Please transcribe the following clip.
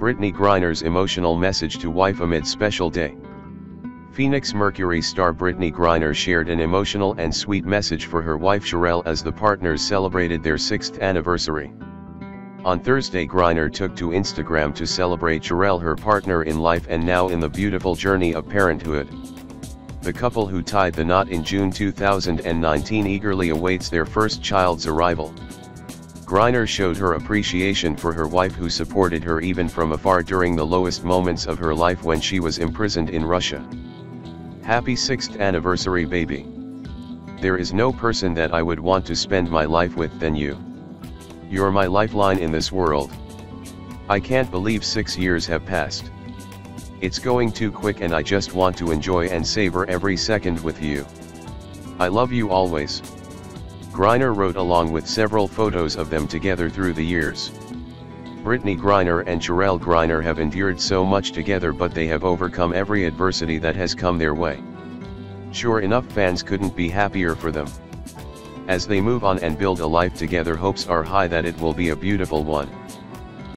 Brittney Griner's emotional message to wife amid special day. Phoenix Mercury star Brittney Griner shared an emotional and sweet message for her wife Cherelle as the partners celebrated their sixth anniversary. On Thursday Griner took to Instagram to celebrate Cherelle her partner in life and now in the beautiful journey of parenthood. The couple who tied the knot in June 2019 eagerly awaits their first child's arrival. Griner showed her appreciation for her wife who supported her even from afar during the lowest moments of her life when she was imprisoned in Russia. Happy 6th anniversary baby. There is no person that I would want to spend my life with than you. You're my lifeline in this world. I can't believe six years have passed. It's going too quick and I just want to enjoy and savor every second with you. I love you always. Griner wrote along with several photos of them together through the years. Brittney Griner and Cherelle Griner have endured so much together but they have overcome every adversity that has come their way. Sure enough fans couldn't be happier for them. As they move on and build a life together hopes are high that it will be a beautiful one.